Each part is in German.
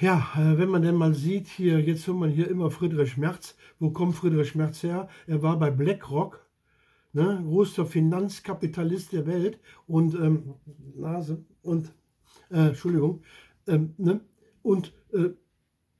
Ja, äh, wenn man denn mal sieht, hier, jetzt hört man hier immer Friedrich Merz. Wo kommt Friedrich Merz her? Er war bei BlackRock, ne, größter Finanzkapitalist der Welt und, ähm, Nase, und, äh, Entschuldigung, ähm, ne, und äh,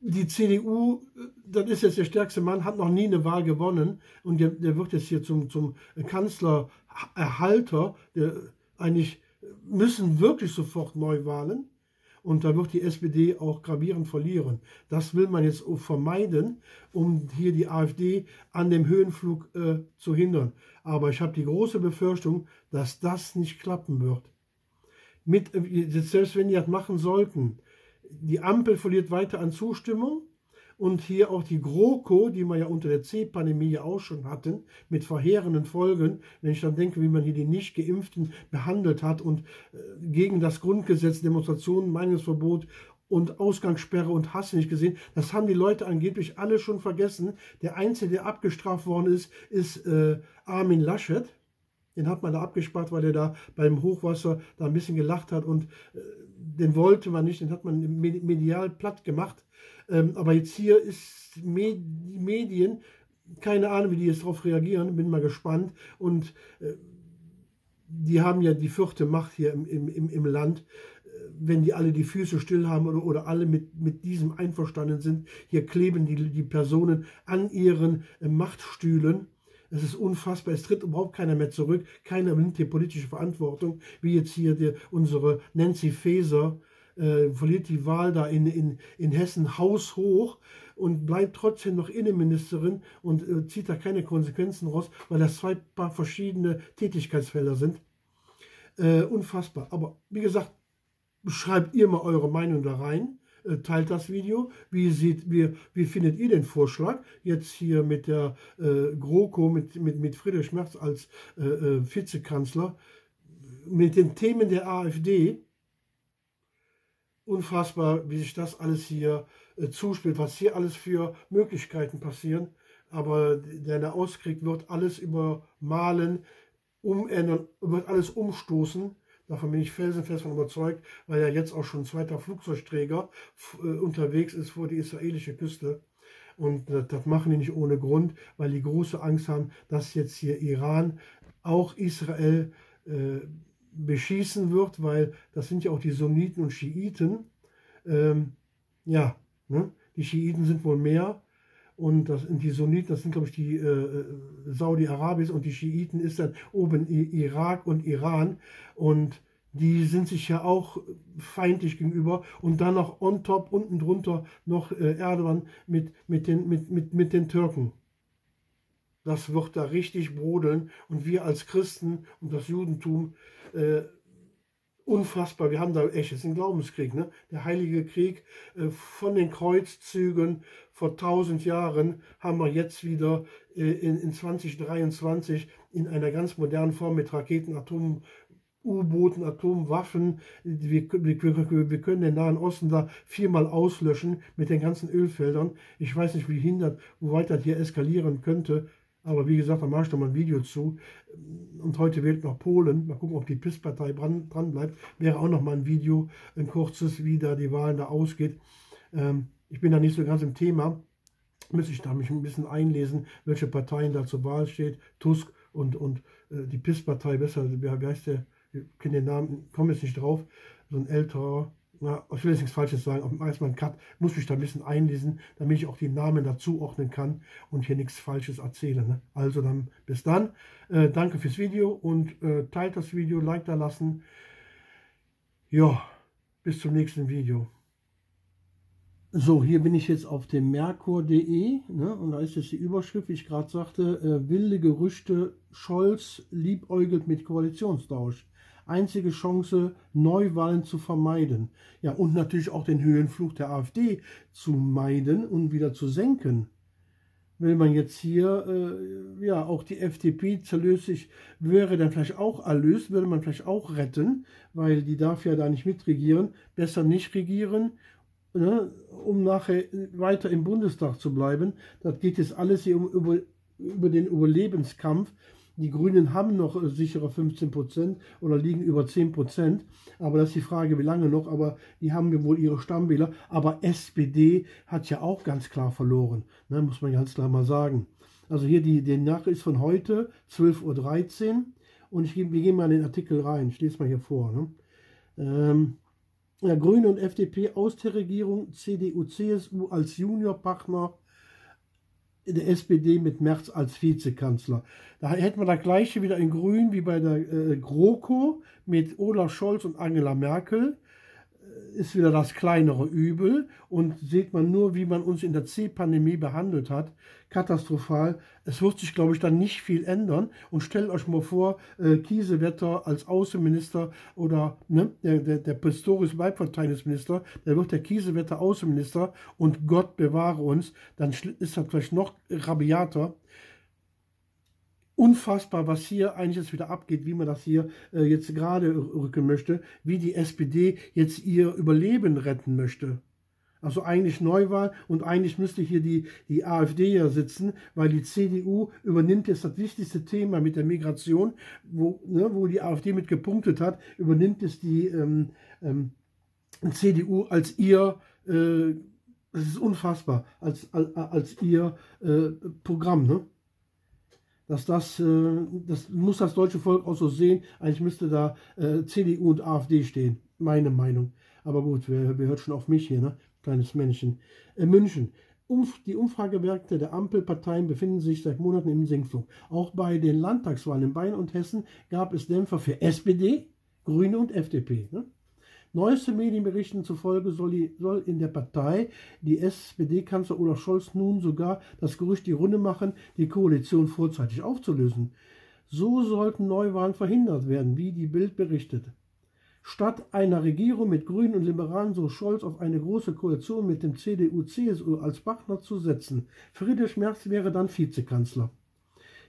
die CDU, das ist jetzt der stärkste Mann, hat noch nie eine Wahl gewonnen und der, der wird jetzt hier zum, zum Kanzlererhalter. Eigentlich müssen wirklich sofort Neuwahlen und da wird die SPD auch gravierend verlieren. Das will man jetzt vermeiden, um hier die AfD an dem Höhenflug äh, zu hindern. Aber ich habe die große Befürchtung, dass das nicht klappen wird. Mit, äh, selbst wenn die das machen sollten, die Ampel verliert weiter an Zustimmung und hier auch die GroKo, die wir ja unter der C-Pandemie ja auch schon hatten, mit verheerenden Folgen, wenn ich dann denke, wie man hier die Nicht-Geimpften behandelt hat und äh, gegen das Grundgesetz Demonstrationen, Meinungsverbot und Ausgangssperre und Hass nicht gesehen. Das haben die Leute angeblich alle schon vergessen. Der Einzige, der abgestraft worden ist, ist äh, Armin Laschet. Den hat man da abgespart, weil er da beim Hochwasser da ein bisschen gelacht hat und äh, den wollte man nicht, den hat man medial platt gemacht. Ähm, aber jetzt hier ist die Medien, keine Ahnung, wie die jetzt darauf reagieren, bin mal gespannt. Und äh, die haben ja die vierte Macht hier im, im, im Land äh, wenn die alle die Füße still haben oder, oder alle mit, mit diesem einverstanden sind. Hier kleben die, die Personen an ihren Machtstühlen es ist unfassbar. Es tritt überhaupt keiner mehr zurück. Keiner nimmt die politische Verantwortung, wie jetzt hier die, unsere Nancy Faeser äh, verliert die Wahl da in, in, in Hessen haushoch und bleibt trotzdem noch Innenministerin und äh, zieht da keine Konsequenzen raus, weil das zwei paar verschiedene Tätigkeitsfelder sind. Äh, unfassbar. Aber wie gesagt, schreibt ihr mal eure Meinung da rein. Äh, teilt das Video. Wie, sieht, wie, wie findet ihr den Vorschlag? Jetzt hier mit der äh, GroKo, mit, mit, mit Friedrich Merz als äh, äh, Vizekanzler, mit den Themen der AfD. Unfassbar, wie sich das alles hier äh, zuspielt, was hier alles für Möglichkeiten passieren. Aber der Nahostkrieg wird alles übermalen, umändern, wird alles umstoßen Davon bin ich felsenfest von überzeugt, weil ja jetzt auch schon ein zweiter Flugzeugträger äh, unterwegs ist vor die israelische Küste. Und das, das machen die nicht ohne Grund, weil die große Angst haben, dass jetzt hier Iran auch Israel äh, beschießen wird, weil das sind ja auch die Sunniten und Schiiten. Ähm, ja, ne? die Schiiten sind wohl mehr und das sind die Sunniten, das sind glaube ich die äh, äh Saudi-Arabis und die Schiiten ist dann oben Irak und Iran. Und die sind sich ja auch feindlich gegenüber. Und dann noch on top, unten drunter noch äh, Erdogan mit, mit, den, mit, mit, mit den Türken. Das wird da richtig brodeln. Und wir als Christen und das Judentum äh, unfassbar. Wir haben da echt, ist ein Glaubenskrieg, ne? Der Heilige Krieg äh, von den Kreuzzügen vor tausend Jahren haben wir jetzt wieder äh, in, in 2023 in einer ganz modernen Form mit Raketen, Atom, U-Booten, Atomwaffen. Wir, wir, wir, können den Nahen Osten da viermal auslöschen mit den ganzen Ölfeldern. Ich weiß nicht, wie hindert, wo weit das hier eskalieren könnte. Aber wie gesagt, da mache ich doch mal ein Video zu. Und heute wählt noch Polen. Mal gucken, ob die PIS-Partei dran, dran bleibt. Wäre auch noch mal ein Video, ein kurzes, wie da die Wahlen da ausgeht. Ähm, ich bin da nicht so ganz im Thema. Müsste ich da mich ein bisschen einlesen, welche Parteien da zur Wahl steht. Tusk und, und äh, die PIS-Partei, besser, wie, heißt der? Ich kenne den Namen, komme jetzt nicht drauf. So ein älterer na, ich will jetzt nichts Falsches sagen, auf dem Eismann Cut muss ich da ein bisschen einlesen, damit ich auch die Namen dazu ordnen kann und hier nichts Falsches erzähle. Ne? Also dann bis dann. Äh, danke fürs Video und äh, teilt das Video, Like da lassen. Ja, bis zum nächsten Video. So, hier bin ich jetzt auf dem Merkur.de ne, und da ist jetzt die Überschrift, wie ich gerade sagte, äh, wilde Gerüchte, Scholz liebäugelt mit Koalitionstausch einzige Chance, Neuwahlen zu vermeiden. Ja, und natürlich auch den Höhenflug der AfD zu meiden und wieder zu senken. Will man jetzt hier, äh, ja, auch die FDP zerlösig wäre dann vielleicht auch erlöst, würde man vielleicht auch retten, weil die darf ja da nicht mitregieren. Besser nicht regieren, ne, um nachher weiter im Bundestag zu bleiben. Das geht jetzt alles hier um, über, über den Überlebenskampf Die Grünen haben noch äh, sichere 15 Prozent oder liegen über 10 Prozent. Aber das ist die Frage, wie lange noch. Aber die haben wohl ihre Stammwähler. Aber SPD hat ja auch ganz klar verloren. Ne, muss man ganz klar mal sagen. Also hier die, die Nachricht von heute, 12.13 Uhr. Und ich, wir gehen mal in den Artikel rein. Ich lese mal hier vor. Ne? Ähm, ja, Grüne und FDP aus der Regierung, CDU, CSU als Juniorpartner der SPD mit Merz als Vizekanzler. Da hätten wir das gleiche wieder in Grün wie bei der äh, GroKo mit Olaf Scholz und Angela Merkel ist wieder das kleinere Übel. Und sieht man nur, wie man uns in der C-Pandemie behandelt hat, katastrophal. Es wird sich, glaube ich, dann nicht viel ändern. Und stellt euch mal vor, äh, Kiesewetter als Außenminister oder ne, der, der, der Pistorius Weibverteidigungsminister, der wird der Kiesewetter Außenminister. Und Gott bewahre uns, dann ist das vielleicht noch rabiater unfassbar, was hier eigentlich jetzt wieder abgeht, wie man das hier äh, jetzt gerade rücken möchte, wie die SPD jetzt ihr Überleben retten möchte. Also eigentlich Neuwahl und eigentlich müsste hier die, die AfD ja sitzen, weil die CDU übernimmt jetzt das wichtigste Thema mit der Migration, wo, ne, wo die AfD mit gepunktet hat, übernimmt es die ähm, ähm, CDU als ihr, äh, das ist unfassbar, als, als, als ihr äh, Programm. Ne? Dass das, äh, das muss das deutsche Volk auch so sehen. Eigentlich müsste da äh, CDU und AfD stehen, meine Meinung. Aber gut, wer, wer hört schon auf mich hier, ne? Kleines Männchen. Äh, München. Umf die Umfragewerte der Ampelparteien befinden sich seit Monaten im Sinkflug. Auch bei den Landtagswahlen in Bayern und Hessen gab es Dämpfer für SPD, Grüne und FDP. Ne? Neueste Medienberichten zufolge soll, die, soll in der Partei die SPD-Kanzler Olaf Scholz nun sogar das Gerücht die Runde machen, die Koalition vorzeitig aufzulösen. So sollten Neuwahlen verhindert werden, wie die Bild berichtet. Statt einer Regierung mit Grünen und Liberalen so Scholz auf eine große Koalition mit dem CDU-CSU als Partner zu setzen. Friedrich Merz wäre dann Vizekanzler.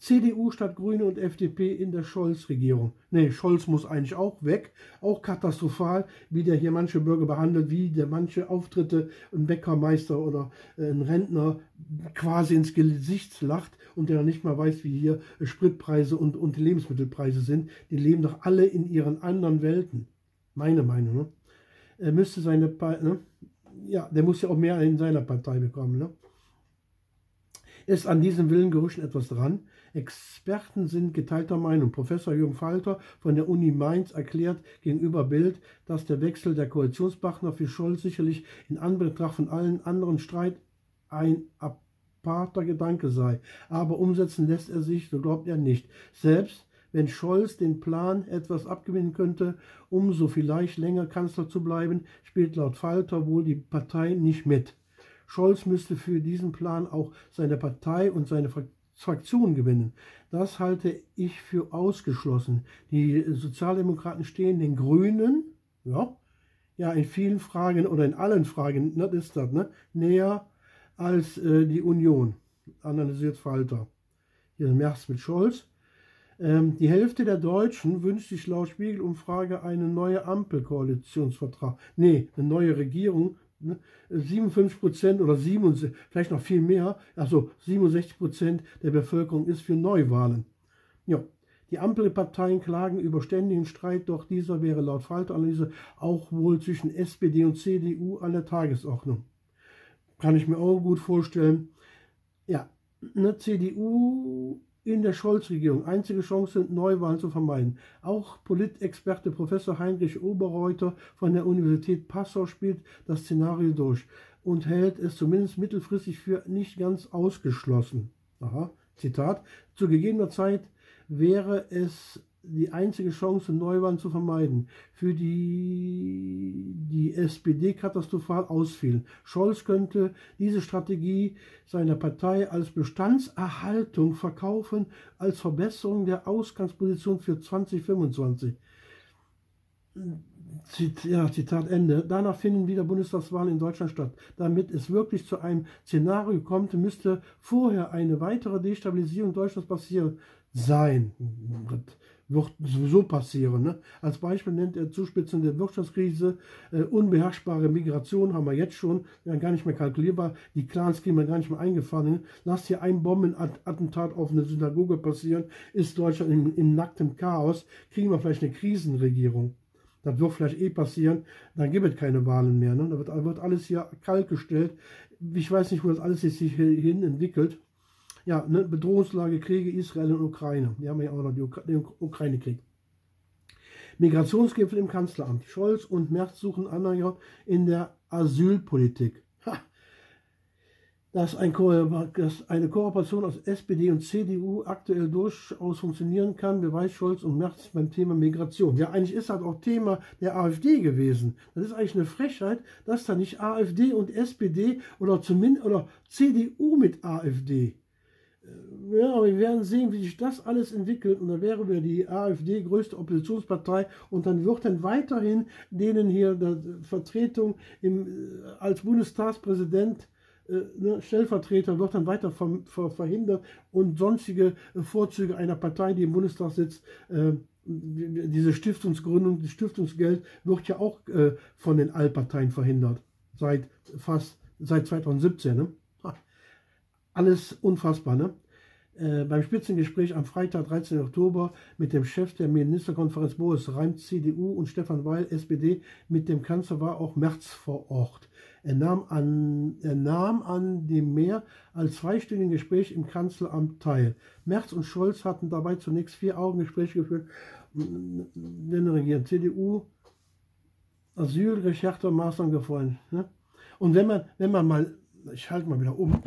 CDU statt Grüne und FDP in der Scholz-Regierung. Nee, Scholz muss eigentlich auch weg. Auch katastrophal, wie der hier manche Bürger behandelt, wie der manche Auftritte, ein Bäckermeister oder äh, ein Rentner quasi ins Gesicht lacht und der nicht mal weiß, wie hier Spritpreise und, und Lebensmittelpreise sind. Die leben doch alle in ihren anderen Welten. Meine Meinung, ne? Er müsste seine, ne? ja, der muss ja auch mehr in seiner Partei bekommen, ne? Ist an diesem Willengerüchen etwas dran? Experten sind geteilter Meinung. Professor Jürgen Falter von der Uni Mainz erklärt gegenüber Bild, dass der Wechsel der Koalitionspartner für Scholz sicherlich in Anbetracht von allen anderen Streit ein aparter Gedanke sei. Aber umsetzen lässt er sich, so glaubt er nicht. Selbst wenn Scholz den Plan etwas abgewinnen könnte, um so vielleicht länger Kanzler zu bleiben, spielt laut Falter wohl die Partei nicht mit. Scholz müsste für diesen Plan auch seine Partei und seine Fraktion Fraktion gewinnen. Das halte ich für ausgeschlossen. Die Sozialdemokraten stehen den Grünen, ja, ja in vielen Fragen oder in allen Fragen, das ist das, ne, näher als äh, die Union, analysiert Falter. Hier ist Merz mit Scholz. Ähm, die Hälfte der Deutschen wünscht sich laut Spiegelumfrage eine neue Ampelkoalitionsvertrag. Nee, eine neue Regierung 57 ne? Prozent oder 67, vielleicht noch viel mehr, also 67 Prozent der Bevölkerung ist für Neuwahlen. Ja, die Ampelparteien klagen über ständigen Streit, doch dieser wäre laut Falteranalyse auch wohl zwischen SPD und CDU an der Tagesordnung. Kann ich mir auch gut vorstellen. Ja, eine CDU in der Scholz-Regierung einzige Chance, Neuwahlen zu vermeiden. Auch Politexperte Professor Heinrich Oberreuter von der Universität Passau spielt das Szenario durch und hält es zumindest mittelfristig für nicht ganz ausgeschlossen. Aha, Zitat. Zu gegebener Zeit wäre es die einzige Chance, Neuwahlen zu vermeiden, für die die SPD katastrophal ausfiel. Scholz könnte diese Strategie seiner Partei als Bestandserhaltung verkaufen, als Verbesserung der Ausgangsposition für 2025. Ja, Zitat Ende. Danach finden wieder Bundestagswahlen in Deutschland statt. Damit es wirklich zu einem Szenario kommt, müsste vorher eine weitere Destabilisierung Deutschlands passieren sein wird sowieso passieren. Ne? Als Beispiel nennt er Zuspitzung der Wirtschaftskrise, äh, unbeherrschbare Migration haben wir jetzt schon, ja, gar nicht mehr kalkulierbar, die Clans kriegen wir gar nicht mehr eingefangen. Lasst hier ein Bombenattentat auf eine Synagoge passieren, ist Deutschland im, im nackten Chaos, kriegen wir vielleicht eine Krisenregierung. Das wird vielleicht eh passieren, dann gibt es keine Wahlen mehr. Ne? Da wird, wird alles hier kalt gestellt. Ich weiß nicht, wo das alles sich hin entwickelt. Ja, ne? Bedrohungslage, Kriege, Israel und Ukraine. Wir haben ja auch noch den Ukraine-Krieg. Migrationsgipfel im Kanzleramt. Scholz und Merz suchen Anhänger in der Asylpolitik dass, ein dass, eine Kooperation aus SPD und CDU aktuell durchaus funktionieren kann, beweist Scholz und Merz beim Thema Migration. Ja, eigentlich ist das auch Thema der AfD gewesen. Das ist eigentlich eine Frechheit, dass da nicht AfD und SPD oder zumindest oder CDU mit AfD. Äh, ja, aber wir werden sehen, wie sich das alles entwickelt und dann wäre wir die AfD größte Oppositionspartei und dann wird dann weiterhin denen hier Vertretung im, äh, als Bundestagspräsident äh, ne, Stellvertreter wird dann weiter ver, ver, verhindert und sonstige Vorzüge einer Partei, die im Bundestag sitzt, diese Stiftungsgründung, das Stiftungsgeld wird ja auch von den Allparteien verhindert. Seit fast, seit 2017. Ne? Alles unfassbar, ne? Äh, beim Spitzengespräch am Freitag, 13. Oktober, mit dem Chef der Ministerkonferenz Boris Reim, CDU und Stefan Weil, SPD, mit dem Kanzler war auch Merz vor Ort. Er nahm an, er nahm an dem mehr als zweistündigen Gespräch im Kanzleramt teil. Merz und Scholz hatten dabei zunächst vier Augengespräche geführt. Den regieren CDU, Asylrecht, Maßnahmen gefallen. Ne? Und wenn man, wenn man mal, ich halte mal wieder um,